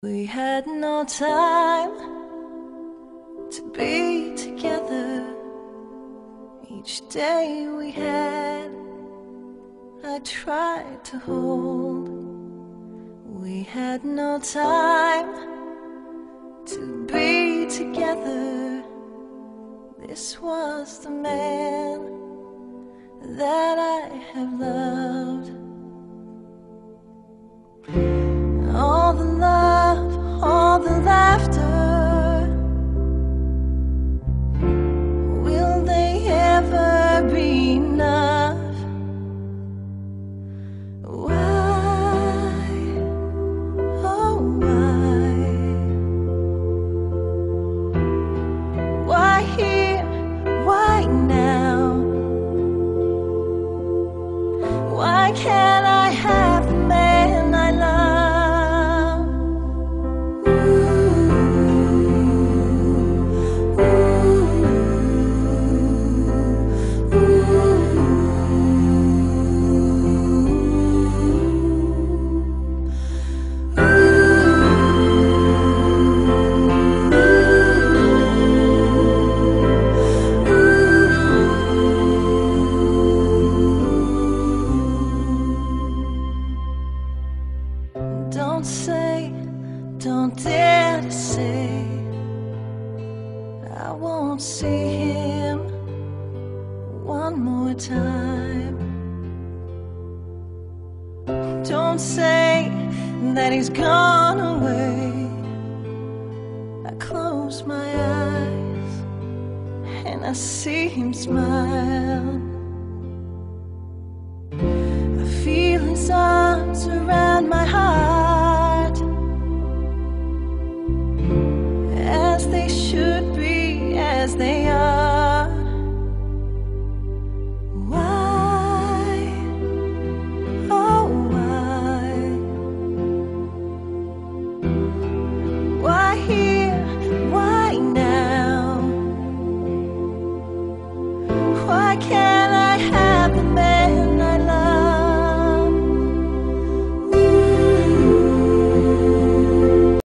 We had no time to be together. Each day we had, I tried to hold. We had no time to be together. This was the man that I have loved. Don't dare to say, I won't see him one more time. Don't say that he's gone away. I close my eyes and I see him smile. can't.